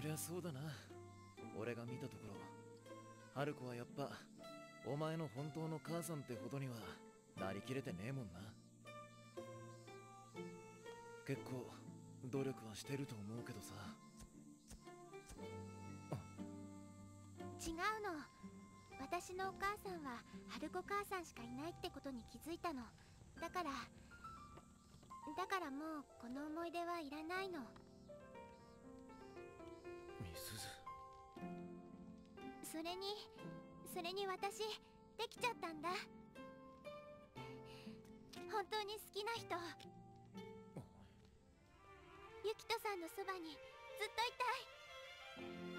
そりゃそうだな。俺が見たところ春子はやっぱお前の本当の母さんってほどにはなりきれてねえもんな。結構努力はしてると思うけどさ。違うの。私のお母さんは春子母さんしかいないってことに気づいたの。だからだからもうこの思い出はいらないの。それにそれに私できちゃったんだ。本当に好きな人。ユキトさんのそばにずっといたい